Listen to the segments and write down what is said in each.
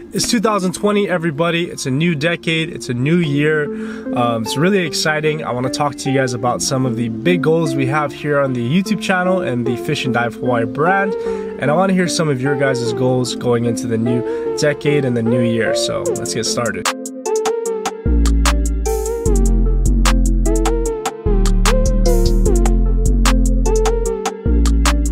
It's 2020, everybody. It's a new decade. It's a new year. Um, it's really exciting. I want to talk to you guys about some of the big goals we have here on the YouTube channel and the Fish and Dive Hawaii brand. And I want to hear some of your guys' goals going into the new decade and the new year. So let's get started.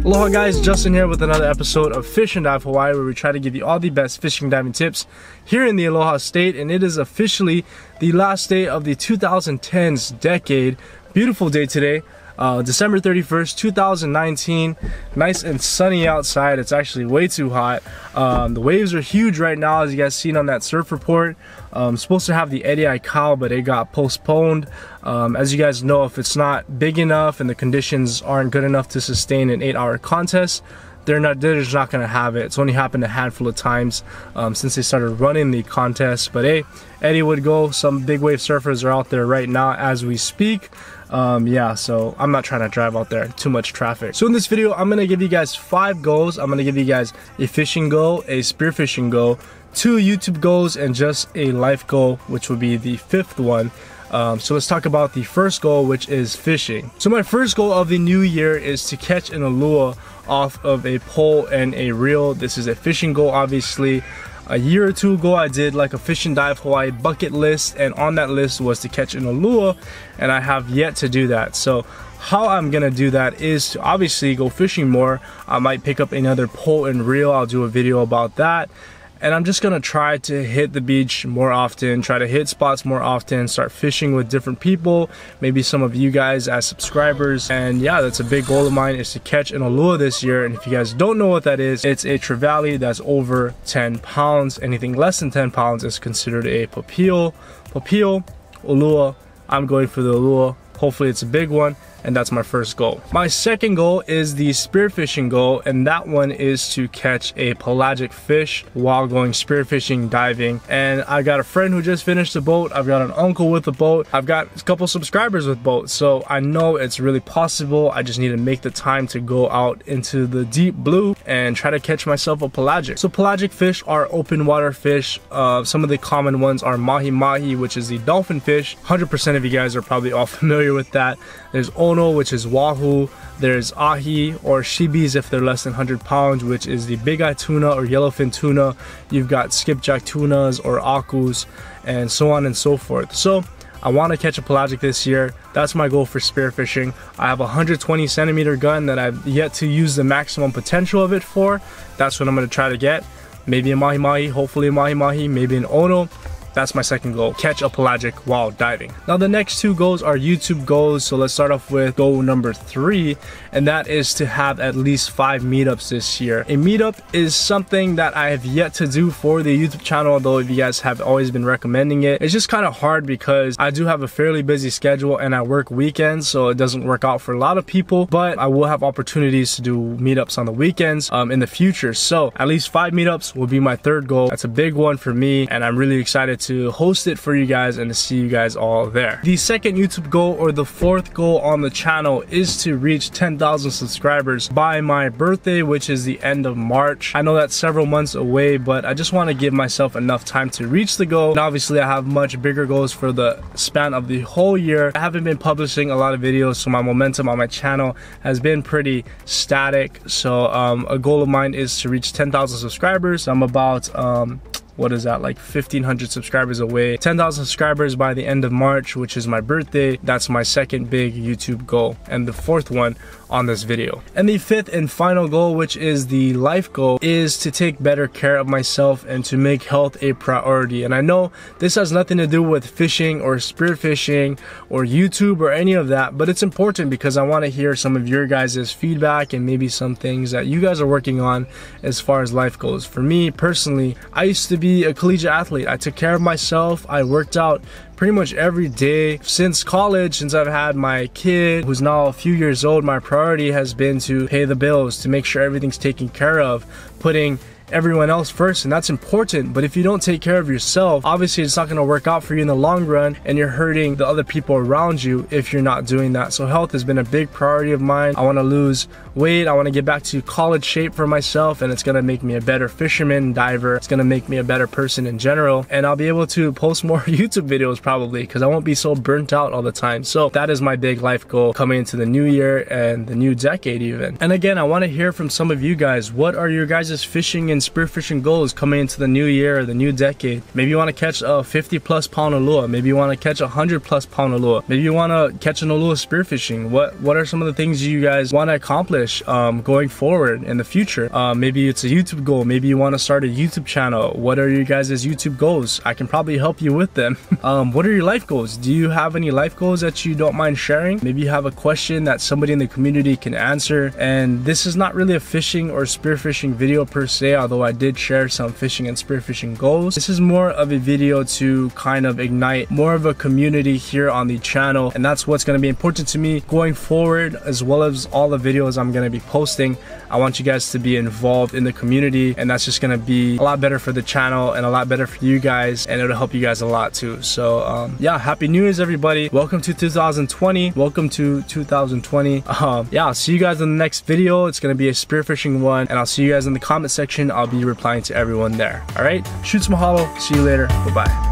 Aloha guys, Justin here with another episode of Fish and Dive Hawaii where we try to give you all the best fishing diving tips here in the Aloha State and it is officially the last day of the 2010s decade. Beautiful day today. Uh, December 31st 2019 nice and sunny outside. It's actually way too hot. Um, the waves are huge right now as you guys seen on that surf report. Um, supposed to have the Eddie Aikau but it got postponed. Um, as you guys know if it's not big enough and the conditions aren't good enough to sustain an eight hour contest they're not they're just not gonna have it. It's only happened a handful of times um, since they started running the contest but hey Eddie would go. Some big wave surfers are out there right now as we speak. Um, yeah so I'm not trying to drive out there too much traffic. So in this video I'm gonna give you guys five goals. I'm gonna give you guys a fishing goal a spearfishing goal two YouTube goals and just a life goal which would be the fifth one um, so let's talk about the first goal, which is fishing. So my first goal of the new year is to catch an Ulua off of a pole and a reel. This is a fishing goal, obviously. A year or two ago I did like a fish and dive Hawaii bucket list and on that list was to catch an Ulua and I have yet to do that. So how I'm gonna do that is to obviously go fishing more. I might pick up another pole and reel. I'll do a video about that and I'm just gonna try to hit the beach more often, try to hit spots more often, start fishing with different people, maybe some of you guys as subscribers. And yeah, that's a big goal of mine is to catch an Ulua this year. And if you guys don't know what that is, it's a trevally that's over 10 pounds. Anything less than 10 pounds is considered a papio. Papio, Ulua, I'm going for the Ulua. Hopefully it's a big one and that's my first goal. My second goal is the spearfishing goal and that one is to catch a pelagic fish while going spearfishing diving. And I got a friend who just finished a boat. I've got an uncle with a boat. I've got a couple subscribers with boats so I know it's really possible. I just need to make the time to go out into the deep blue and try to catch myself a pelagic. So pelagic fish are open water fish. Uh, some of the common ones are mahi mahi which is the dolphin fish. 100% of you guys are probably all familiar with that. There's which is wahoo. There's ahi or shibis if they're less than 100 pounds, which is the big eye tuna or yellowfin tuna. You've got skipjack tunas or akus and so on and so forth. So I want to catch a pelagic this year. That's my goal for spearfishing. I have a 120 centimeter gun that I've yet to use the maximum potential of it for. That's what I'm going to try to get. Maybe a mahi mahi, hopefully a mahi mahi, maybe an ono. That's my second goal, catch a pelagic while diving. Now the next two goals are YouTube goals. So let's start off with goal number three, and that is to have at least five meetups this year. A meetup is something that I have yet to do for the YouTube channel, although if you guys have always been recommending it. It's just kind of hard because I do have a fairly busy schedule and I work weekends, so it doesn't work out for a lot of people, but I will have opportunities to do meetups on the weekends um, in the future. So at least five meetups will be my third goal. That's a big one for me, and I'm really excited to host it for you guys and to see you guys all there. The second YouTube goal or the fourth goal on the channel is to reach 10,000 subscribers by my birthday, which is the end of March. I know that's several months away, but I just want to give myself enough time to reach the goal. And obviously I have much bigger goals for the span of the whole year. I haven't been publishing a lot of videos, so my momentum on my channel has been pretty static. So um, a goal of mine is to reach 10,000 subscribers. I'm about um, what is that like 1500 subscribers away? 10,000 subscribers by the end of March which is my birthday. That's my second big YouTube goal and the fourth one on this video. And the fifth and final goal which is the life goal is to take better care of myself and to make health a priority. And I know this has nothing to do with fishing or spearfishing or YouTube or any of that but it's important because I want to hear some of your guys' feedback and maybe some things that you guys are working on as far as life goes for me personally I used to be be a collegiate athlete. I took care of myself. I worked out pretty much every day since college, since I've had my kid who's now a few years old. My priority has been to pay the bills, to make sure everything's taken care of, putting everyone else first and that's important but if you don't take care of yourself obviously it's not going to work out for you in the long run and you're hurting the other people around you if you're not doing that so health has been a big priority of mine i want to lose weight. I want to get back to college shape for myself and it's going to make me a better fisherman, diver. It's going to make me a better person in general. And I'll be able to post more YouTube videos probably because I won't be so burnt out all the time. So that is my big life goal coming into the new year and the new decade even. And again, I want to hear from some of you guys. What are your guys' fishing and spearfishing goals coming into the new year or the new decade? Maybe you want to catch a 50 plus pound Ulua. Maybe you want to catch a 100 plus pound Ulua. Maybe you want to catch an Ulua spearfishing. What, what are some of the things you guys want to accomplish um, going forward in the future? Uh, maybe it's a YouTube goal. Maybe you want to start a YouTube channel. What are your guys' YouTube goals? I can probably help you with them. um, what are your life goals? Do you have any life goals that you don't mind sharing? Maybe you have a question that somebody in the community can answer. And this is not really a fishing or spearfishing video per se, although I did share some fishing and spearfishing goals. This is more of a video to kind of ignite more of a community here on the channel. And that's what's going to be important to me going forward, as well as all the videos I'm going to be posting. I want you guys to be involved in the community and that's just gonna be a lot better for the channel and a lot better for you guys and it'll help you guys a lot too. So um, yeah, happy new year's everybody. Welcome to 2020. Welcome to 2020. Um, yeah, I'll see you guys in the next video. It's gonna be a spearfishing one and I'll see you guys in the comment section. I'll be replying to everyone there. All right, shoots mahalo. See you later. Bye-bye.